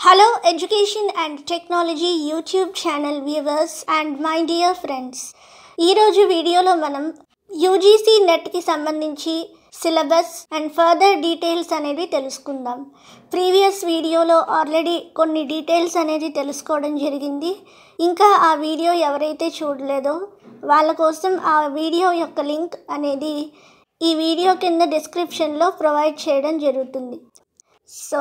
Hello, Education and Technology YouTube channel viewers and my dear friends ఈరోజు వీడియోలో మనం UGC నెట్కి సంబంధించి సిలబస్ అండ్ ఫర్దర్ డీటెయిల్స్ అనేవి తెలుసుకుందాం. ప్రీవియస్ వీడియోలో ఆల్రెడీ కొన్ని డీటెయిల్స్ అనేది తెలుసుకోవడం జరిగింది. ఇంకా ఆ వీడియో ఎవరైతే చూడలేదో వాళ్ళ కోసం ఆ వీడియో యొక్క లింక్ అనేది ఈ వీడియో కింద డిస్క్రిప్షన్లో ప్రొవైడ్ చేయడం జరుగుతుంది. So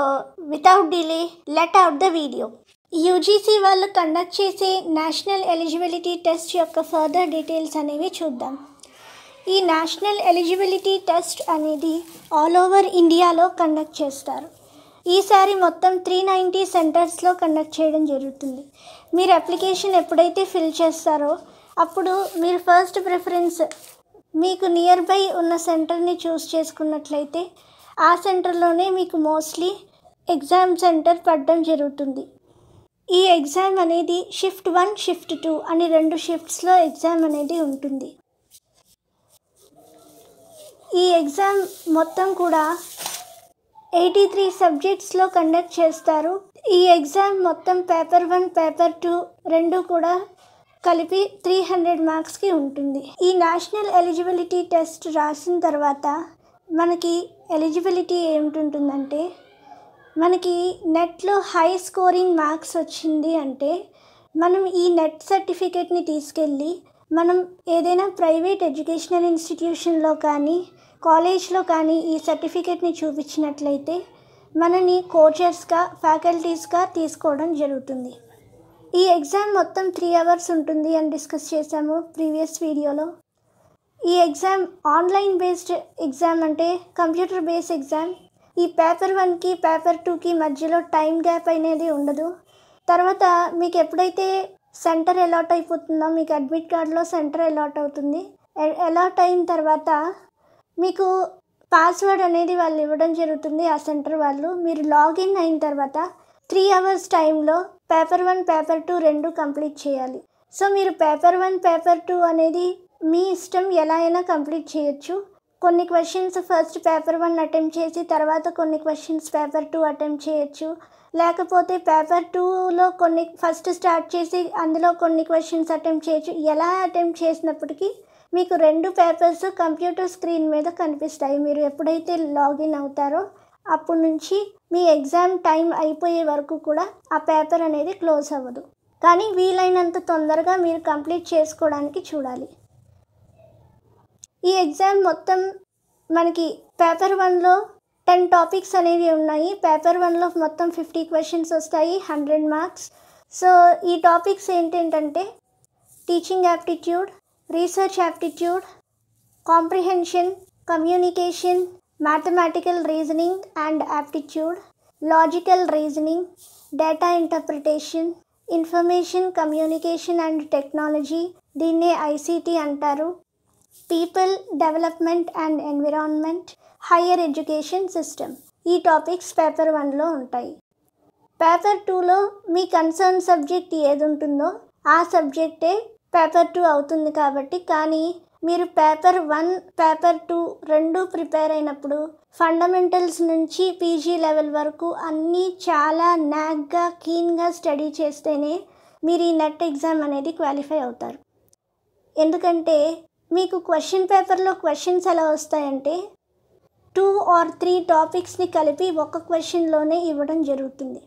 without delay let out the video UGC వాళ్ళు కండక్ట్ చేసే నేషనల్ ఎలిజిబిలిటీ టెస్ట్ యొక్క ఫర్దర్ డీటెయిల్స్ అనేవి చూద్దాం. ఈ నేషనల్ ఎలిజిబిలిటీ టెస్ట్ అనేది ఆల్ ఓవర్ ఇండియాలో కండక్ట్ చేస్తారు. ఈసారి మొత్తం త్రీ నైంటీ సెంటర్స్లో కండక్ట్ చేయడం జరుగుతుంది. మీరు అప్లికేషన్ ఎప్పుడైతే ఫిల్ చేస్తారో అప్పుడు మీరు ఫస్ట్ ప్రిఫరెన్స్ మీకు నియర్ బై ఉన్న సెంటర్ని చూస్ చేసుకున్నట్లయితే ఆ సెంటర్లోనే మీకు మోస్ట్లీ ఎగ్జామ్ సెంటర్ పడడం జరుగుతుంది. ఈ ఎగ్జామ్ అనేది షిఫ్ట్ వన్ షిఫ్ట్ టూ అని రెండు షిఫ్ట్స్లో ఎగ్జామ్ అనేది ఉంటుంది. ఈ ఎగ్జామ్ మొత్తం కూడా ఎయిటీ త్రీ సబ్జెక్ట్స్లో కండక్ట్ చేస్తారు. ఈ ఎగ్జామ్ మొత్తం పేపర్ వన్ పేపర్ టూ రెండు కూడా కలిపి త్రీ హండ్రెడ్ మార్క్స్కి ఉంటుంది. ఈ నేషనల్ ఎలిజిబిలిటీ టెస్ట్ రాసిన తర్వాత మనకి ఎలిజిబిలిటీ ఏమిటుంటుందంటే మనకి నెట్లో హై స్కోరింగ్ మార్క్స్ వచ్చింది అంటే మనం ఈ నెట్ సర్టిఫికేట్ని తీసుకెళ్ళి మనం ఏదైనా ప్రైవేట్ ఎడ్యుకేషనల్ ఇన్స్టిట్యూషన్లో కానీ కాలేజ్లో కానీ ఈ సర్టిఫికేట్ని చూపించినట్లయితే మనని కోచర్స్గా ఫ్యాకల్టీస్గా తీసుకోవడం జరుగుతుంది. ఈ ఎగ్జామ్ మొత్తం త్రీ అవర్స్ ఉంటుంది అని డిస్కస్ చేశాము ప్రీవియస్ వీడియోలో. ఈ ఎగ్జామ్ ఆన్లైన్ బేస్డ్ ఎగ్జామ్ అంటే కంప్యూటర్ బేస్డ్ ఎగ్జామ్. ఈ పేపర్ వన్కి పేపర్ టూకి మధ్యలో టైం గ్యాప్ అనేది ఉండదు. తర్వాత మీకు ఎప్పుడైతే సెంటర్ అలాట్ అయిపోతుందో మీకు అడ్మిట్ కార్డులో సెంటర్ అలాట్ అవుతుంది. అలాట్ అయిన తర్వాత మీకు పాస్వర్డ్ అనేది వాళ్ళు ఇవ్వడం జరుగుతుంది ఆ సెంటర్ వాళ్ళు. మీరు లాగిన్ అయిన తర్వాత త్రీ అవర్స్ టైంలో పేపర్ వన్ పేపర్ టూ రెండు కంప్లీట్ చేయాలి. సో మీరు పేపర్ వన్ పేపర్ టూ అనేది మీ ఇష్టం ఎలా అయినా కంప్లీట్ చేయొచ్చు. కొన్ని questions first paper one attempt చేసి తర్వాత కొన్ని క్వశ్చన్స్ పేపర్ టూ అటెంప్ట్ చేయొచ్చు. లేకపోతే పేపర్ టూలో కొన్ని ఫస్ట్ స్టార్ట్ చేసి అందులో కొన్ని క్వశ్చన్స్ అటెంప్ట్ చేయొచ్చు. ఎలా అటెంప్ట్ చేసినప్పటికీ మీకు రెండు పేపర్స్ కంప్యూటర్ స్క్రీన్ మీద కనిపిస్తాయి. మీరు ఎప్పుడైతే లాగిన్ అవుతారో అప్పటి నుంచి మీ ఎగ్జామ్ టైం అయిపోయే వరకు కూడా ఆ పేపర్ అనేది క్లోజ్ అవ్వదు. కానీ వీలైనంత తొందరగా మీరు కంప్లీట్ చేసుకోవడానికి చూడాలి. ఈ ఎగ్జామ్ మొత్తం మనకి పేపర్ వన్లో టెన్ టాపిక్స్ అనేవి ఉన్నాయి. పేపర్ వన్లో మొత్తం ఫిఫ్టీ క్వశ్చన్స్ వస్తాయి హండ్రెడ్ మార్క్స్ సో ఈ టాపిక్స్ ఏంటంటే teaching aptitude research aptitude comprehension communication mathematical reasoning and aptitude logical reasoning data interpretation information communication and technology దీన్నే ఐసీటీ అంటారు. People development and environment higher education system ఈ topics paper వన్లో ఉంటాయి. Paper టూలో మీ concern subject ఏది ఉంటుందో ఆ సబ్జెక్టే paper two అవుతుంది కాబట్టి కానీ మీరు పేపర్ వన్ పేపర్ టూ రెండు ప్రిపేర్ అయినప్పుడు ఫండమెంటల్స్ నుంచి పీజీ లెవెల్ వరకు అన్నీ చాలా నాగ్గా కీన్గా స్టడీ చేస్తేనే మీరు ఈ నెట్ ఎగ్జామ్ అనేది క్వాలిఫై అవుతారు. ఎందుకంటే మీకు క్వశ్చన్ పేపర్లో క్వశ్చన్స్ ఎలా వస్తాయంటే టూ ఆర్ త్రీ టాపిక్స్ని కలిపి ఒక క్వశ్చన్లోనే ఇవ్వడం జరుగుతుంది.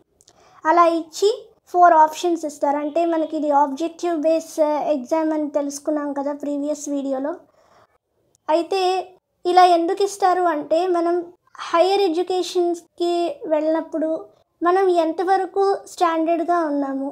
అలా ఇచ్చి ఫోర్ ఆప్షన్స్ ఇస్తారు. అంటే మనకి ఇది ఆబ్జెక్టివ్ బేస్ ఎగ్జామ్ అని తెలుసుకున్నాం కదా ప్రీవియస్ వీడియోలో అయితే ఇలా ఎందుకు ఇస్తారు అంటే మనం హయ్యర్ ఎడ్యుకేషన్స్కి వెళ్ళినప్పుడు మనం ఎంతవరకు స్టాండర్డ్గా ఉన్నాము?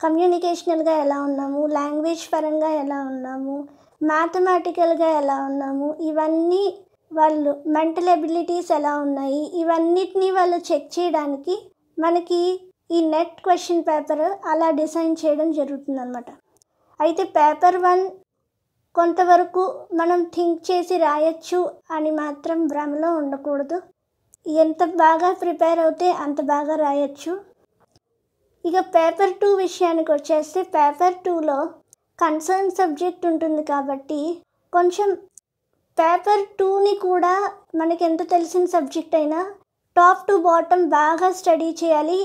కమ్యూనికేషనల్గా ఎలా ఉన్నాము? లాంగ్వేజ్ పరంగా ఎలా ఉన్నాము? మ్యాథమెటికల్గా ఎలా ఉన్నాము? ఇవన్నీ వాళ్ళు మెంటల్ ఎబిలిటీస్ ఎలా ఉన్నాయి? ఇవన్నిటినీ వాళ్ళు చెక్ చేయడానికి మనకి ఈ నెట్ క్వశ్చన్ పేపర్ అలా డిజైన్ చేయడం జరుగుతుందన్నమాట. అయితే పేపర్ వన్ కొంతవరకు మనం థింక్ చేసి రాయొచ్చు అని మాత్రం భ్రమలో ఉండకూడదు. ఎంత బాగా ప్రిపేర్ అవుతే అంత బాగా రాయొచ్చు. ఇక పేపర్ టూ విషయానికి వచ్చేస్తే పేపర్ టూలో కన్సర్న్ సబ్జెక్ట్ ఉంటుంది కాబట్టి కొంచెం పేపర్ టూని కూడా మనకి ఎంత తెలిసిన సబ్జెక్ట్ అయినా టాప్ టు బాటమ్ బాగా స్టడీ చేయాలి.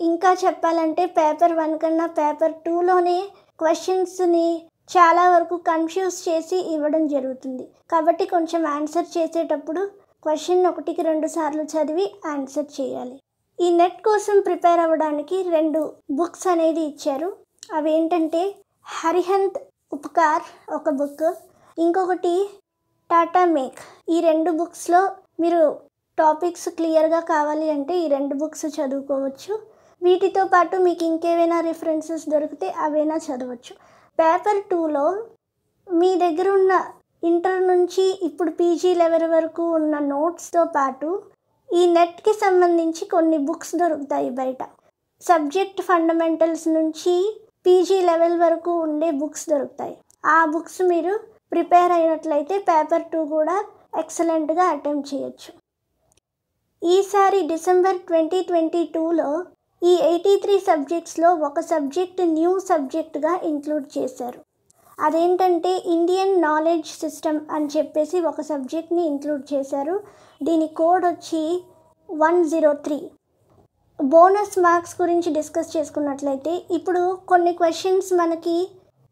ఇంకా చెప్పాలంటే పేపర్ వన్ కన్నా పేపర్ టూలోనే క్వశ్చన్స్ని చాలా వరకు కన్ఫ్యూజ్ చేసి ఇవ్వడం జరుగుతుంది. కాబట్టి కొంచెం ఆన్సర్ చేసేటప్పుడు క్వశ్చన్ ఒకటికి రెండు సార్లు చదివి ఆన్సర్ చేయాలి. ఈ నెట్ కోసం ప్రిపేర్ అవ్వడానికి రెండు బుక్స్ అనేది ఇచ్చారు. అవి ఏంటంటే హరిహంత్ ఉపకార్ ఒక బుక్. ఇంకొకటి టాటా మేక్. ఈ రెండు బుక్స్లో మీరు టాపిక్స్ క్లియర్గా కావాలి అంటే ఈ రెండు బుక్స్ చదువుకోవచ్చు. వీటితో పాటు మీకు ఇంకేవైనా రిఫరెన్సెస్ దొరికితే అవైనా చదవచ్చు. పేపర్ టూలో మీ దగ్గర ఉన్న ఇంటర్ నుంచి ఇప్పుడు పీజీ లెవెల్ వరకు ఉన్న నోట్స్తో పాటు ఈ నెట్కి సంబంధించి కొన్ని బుక్స్ దొరుకుతాయి బయట. సబ్జెక్ట్ ఫండమెంటల్స్ నుంచి పీజీ లెవెల్ వరకు ఉండే బుక్స్ దొరుకుతాయి. ఆ బుక్స్ మీరు ప్రిపేర్ అయినట్లయితే పేపర్ టూ కూడా ఎక్సలెంట్గా అటెంప్ట్ చేయొచ్చు. ఈసారి డిసెంబర్ ట్వంటీ ట్వంటీ టూలో ఈ ఎయిటీ త్రీ సబ్జెక్ట్స్లో ఒక సబ్జెక్ట్ న్యూ సబ్జెక్ట్గా ఇంక్లూడ్ చేశారు. అదేంటంటే ఇండియన్ నాలెడ్జ్ సిస్టమ్ అని చెప్పేసి ఒక సబ్జెక్ట్ని ఇంక్లూడ్ చేశారు. దీని కోడ్ వచ్చి one zero three. Bonus marks గురించి డిస్కస్ చేసుకున్నట్లయితే ఇప్పుడు కొన్ని క్వశ్చన్స్ మనకి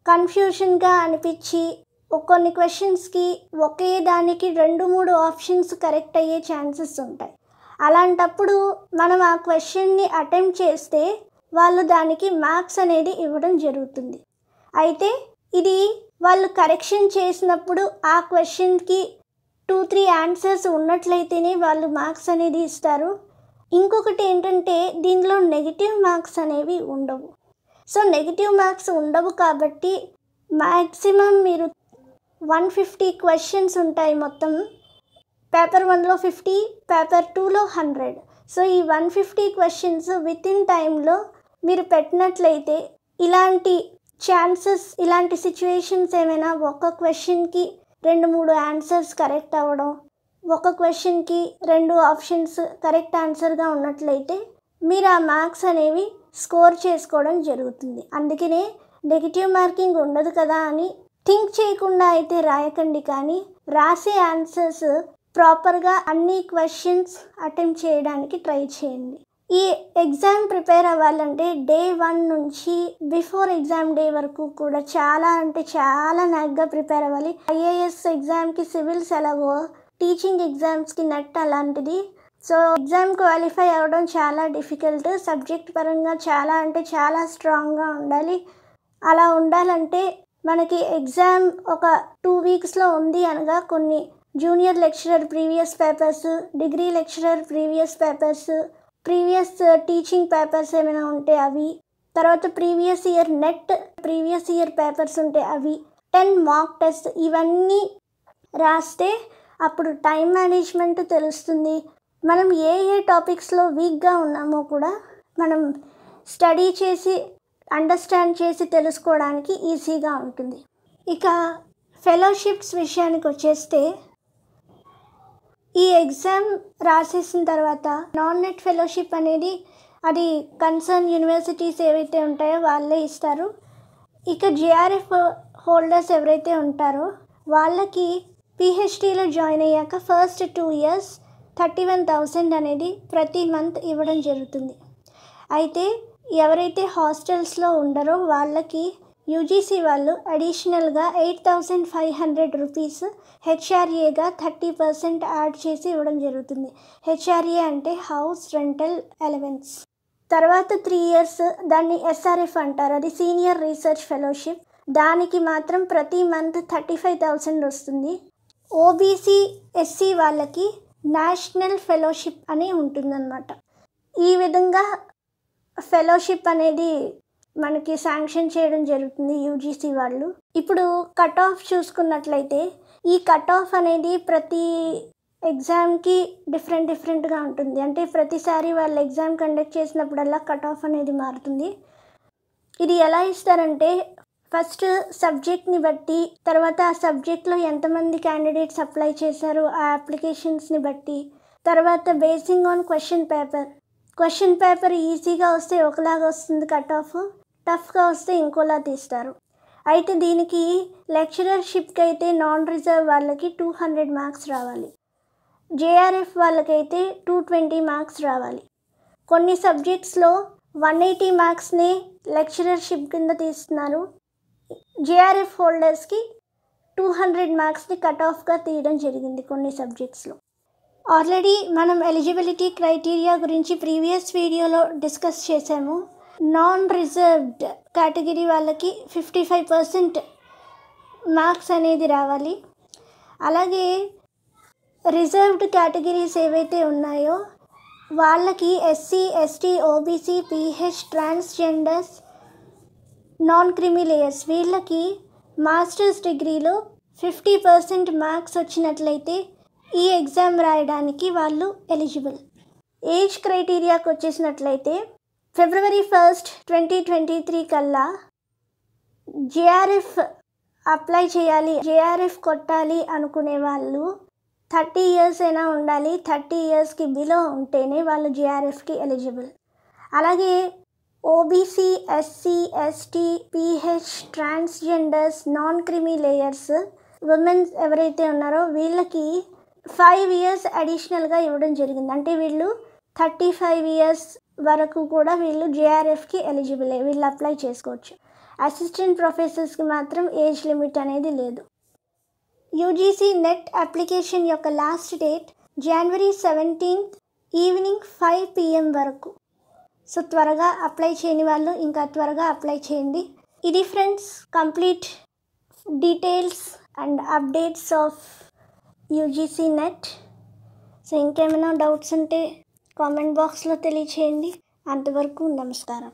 కన్ఫ్యూషన్గా అనిపించి కొన్ని క్వశ్చన్స్కి ఒకే దానికి రెండు మూడు ఆప్షన్స్ కరెక్ట్ అయ్యే ఛాన్సెస్ ఉంటాయి. అలాంటప్పుడు మనం ఆ క్వశ్చన్ని అటెంప్ట్ చేస్తే వాళ్ళు దానికి మార్క్స్ అనేది ఇవ్వడం జరుగుతుంది. అయితే ఇది వాళ్ళు కరెక్షన్ చేసినప్పుడు ఆ క్వశ్చన్కి టూ త్రీ ఆన్సర్స్ ఉన్నట్లయితేనే వాళ్ళు మార్క్స్ అనేది ఇస్తారు. ఇంకొకటి ఏంటంటే దీనిలో నెగిటివ్ మార్క్స్ అనేవి ఉండవు. సో నెగిటివ్ మార్క్స్ ఉండవు కాబట్టి మ్యాక్సిమం మీరు వన్ ఫిఫ్టీ క్వశ్చన్స్ ఉంటాయి మొత్తం. పేపర్ వన్లో ఫిఫ్టీ పేపర్ టూలో హండ్రెడ్ సో ఈ one fifty questions within టైంలో మీరు పెట్టినట్లయితే ఇలాంటి ఛాన్సెస్ ఇలాంటి సిచ్యువేషన్స్ ఏమైనా ఒక్క క్వశ్చన్కి రెండు మూడు ఆన్సర్స్ కరెక్ట్ అవ్వడం ఒక క్వశ్చన్కి రెండు ఆప్షన్స్ కరెక్ట్ ఆన్సర్గా ఉన్నట్లయితే మీరు ఆ మార్క్స్ అనేవి స్కోర్ చేసుకోవడం జరుగుతుంది. అందుకనే నెగిటివ్ మార్కింగ్ ఉండదు కదా అని థింక్ చేయకుండా అయితే రాయకండి కానీ రాసే ఆన్సర్స్ ప్రాపర్గా అన్ని క్వశ్చన్స్ అటెంప్ట్ చేయడానికి ట్రై చేయండి. ఈ ఎగ్జామ్ ప్రిపేర్ అవ్వాలంటే డే వన్ నుంచి బిఫోర్ ఎగ్జామ్ డే వరకు కూడా చాలా అంటే చాలా నాగ్గా ప్రిపేర్ అవ్వాలి. ఐఏఎస్ ఎగ్జామ్కి సివిల్స్ ఎలాగో టీచింగ్ ఎగ్జామ్స్కి నెట్ అలాంటిది. సో ఎగ్జామ్ క్వాలిఫై అవ్వడం చాలా డిఫికల్ట్ సబ్జెక్ట్ పరంగా చాలా అంటే చాలా స్ట్రాంగ్గా ఉండాలి. అలా ఉండాలంటే మనకి ఎగ్జామ్ ఒక టూ వీక్స్లో ఉంది అనగా కొన్ని junior lecturer previous papers degree lecturer previous papers previous teaching papers ఏమైనా ఉంటే అవి తర్వాత previous year NET previous year papers ఉంటే అవి టెన్ మాక్ టెస్ట్ ఇవన్నీ రాస్తే అప్పుడు టైం మేనేజ్మెంట్ తెలుస్తుంది. మనం ఏ ఏ టాపిక్స్లో వీక్గా ఉన్నామో కూడా మనం స్టడీ చేసి అండర్స్టాండ్ చేసి తెలుసుకోవడానికి ఈజీగా ఉంటుంది. ఇక ఫెలోషిప్స్ విషయానికి వచ్చేస్తే ఈ ఎగ్జామ్ రాసేసిన తర్వాత నాన్ నెట్ ఫెలోషిప్ అనేది అది కన్సర్న్ యూనివర్సిటీస్ ఏవైతే ఉంటాయో వాళ్ళే ఇస్తారు. ఇక జిఆర్ఎఫ్ హోల్డర్స్ ఎవరైతే ఉంటారో వాళ్ళకి పిహెచ్డీలో జాయిన్ అయ్యాక first two years thirty one thousand అనేది ప్రతి మంత్ ఇవ్వడం జరుగుతుంది. అయితే ఎవరైతే హాస్టల్స్లో ఉండరో వాళ్ళకి యూజీసీ వాళ్ళు అడిషనల్గా eight thousand five hundred rupees హెచ్ఆర్ఏగా thirty percent add చేసి ఇవ్వడం జరుగుతుంది. హెచ్ఆర్ఏ అంటే హౌస్ రెంటల్ ఎలవెన్స్ తర్వాత త్రీ ఇయర్స్ దాన్ని ఎస్ఆర్ఎఫ్ అంటారు. అది సీనియర్ రీసెర్చ్ ఫెలోషిప్ దానికి మాత్రం ప్రతి మంత్ థర్టీ ఫైవ్ థౌసండ్ వస్తుంది. ఓబీసీ ఎస్సీ వాళ్ళకి నేషనల్ ఫెలోషిప్ అని ఉంటుందన్నమాట. ఈ విధంగా ఫెలోషిప్ అనేది మనకి శాంక్షన్ చేయడం జరుగుతుంది యూజీసీ వాళ్ళు. ఇప్పుడు కట్ ఆఫ్ చూసుకున్నట్లయితే ఈ కట్ ఆఫ్ అనేది ప్రతి ఎగ్జామ్కి డిఫరెంట్ డిఫరెంట్గా ఉంటుంది. అంటే ప్రతిసారి వాళ్ళు ఎగ్జామ్ కండక్ట్ చేసినప్పుడల్లా కట్ ఆఫ్ అనేది మారుతుంది. ఇది ఎలా ఇస్తారంటే ఫస్ట్ సబ్జెక్ట్ని బట్టి తర్వాత ఆ సబ్జెక్ట్లో ఎంతమంది క్యాండిడేట్స్ అప్లై చేశారు ఆ అప్లికేషన్స్ని బట్టి తర్వాత basing on question paper question paper ఈజీగా వస్తే ఒకలాగా వస్తుంది కట్ ఆఫ్ టఫ్గా వస్తే ఇంకోలా తీస్తారు. అయితే దీనికి లెక్చరర్షిప్కి అయితే నాన్ రిజర్వ్ వాళ్ళకి టూ హండ్రెడ్ మార్క్స్ రావాలి జేఆర్ఎఫ్ వాళ్ళకైతే టూ ట్వంటీ మార్క్స్ రావాలి. కొన్ని సబ్జెక్ట్స్లో వన్ ఎయిటీ మార్క్స్ని లెక్చరర్షిప్ కింద తీస్తున్నారు. జేఆర్ఎఫ్ హోల్డర్స్కి టూ హండ్రెడ్ మార్క్స్ని కట్ ఆఫ్గా తీయడం జరిగింది కొన్ని సబ్జెక్ట్స్లో ఆల్రెడీ మనం ఎలిజిబిలిటీ క్రైటీరియా గురించి ప్రీవియస్ వీడియోలో డిస్కస్ చేసాము. నాన్ రిజర్వ్డ్ కేటగిరీ వాళ్ళకి ఫిఫ్టీ ఫైవ్ పర్సెంట్ మార్క్స్ అనేది రావాలి. అలాగే రిజర్వ్డ్ కేటగిరీస్ ఏవైతే ఉన్నాయో వాళ్ళకి SC ST OBC PH transgenders non creamy layers వీళ్ళకి మాస్టర్స్ డిగ్రీలో ఫిఫ్టీ పర్సెంట్ మార్క్స్ వచ్చినట్లయితే ఈ ఎగ్జామ్ రాయడానికి వాళ్ళు ఎలిజిబుల్ ఏజ్ క్రైటీరియాకి వచ్చేసినట్లయితే February first twenty twenty three కల్లా జేఆర్ఎఫ్ అప్లై చేయాలి జేఆర్ఎఫ్ కొట్టాలి అనుకునే వాళ్ళు థర్టీ ఇయర్స్ అయినా ఉండాలి థర్టీ ఇయర్స్కి బిలో ఉంటేనే వాళ్ళు జేఆర్ఎఫ్కి ఎలిజిబుల్ అలాగే OBC SC ST PH transgenders non creamy layers womens ఎవరైతే ఉన్నారో వీళ్ళకి ఫైవ్ ఇయర్స్ అడిషనల్గా ఇవ్వడం జరిగింది. అంటే వీళ్ళు థర్టీ ఫైవ్ ఇయర్స్ వరకు కూడా వీళ్ళు జేఆర్ఎఫ్కి ఎలిజిబుల్ వీళ్ళు అప్లై చేసుకోవచ్చు. అసిస్టెంట్ ప్రొఫెసర్స్కి మాత్రం ఏజ్ లిమిట్ అనేది లేదు. యూజీసీ నెట్ అప్లికేషన్ యొక్క last date January seventeenth evening five PM వరకు. సో త్వరగా అప్లై చేయని వాళ్ళు ఇంకా త్వరగా అప్లై చేయండి. ఇది friends complete details and updates of UGC NET. So ఇంకేమైనా డౌట్స్ ఉంటే కామెంట్ బాక్స్లో తెలియచేయండి. అంతవరకు నమస్కారం.